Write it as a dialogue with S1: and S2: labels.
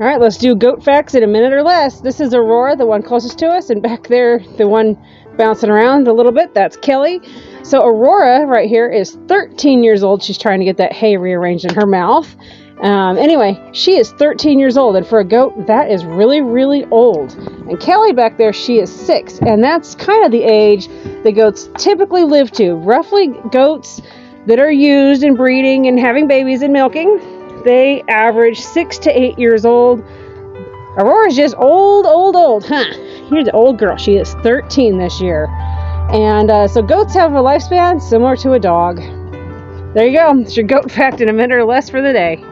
S1: All right, let's do goat facts in a minute or less. This is Aurora, the one closest to us, and back there, the one bouncing around a little bit, that's Kelly. So Aurora right here is 13 years old. She's trying to get that hay rearranged in her mouth. Um, anyway, she is 13 years old, and for a goat, that is really, really old. And Kelly back there, she is six, and that's kind of the age the goats typically live to. Roughly, goats that are used in breeding and having babies and milking, they average six to eight years old. Aurora's just old, old, old, huh? The old girl. She is 13 this year. And uh, so goats have a lifespan similar to a dog. There you go. It's your goat fact in a minute or less for the day.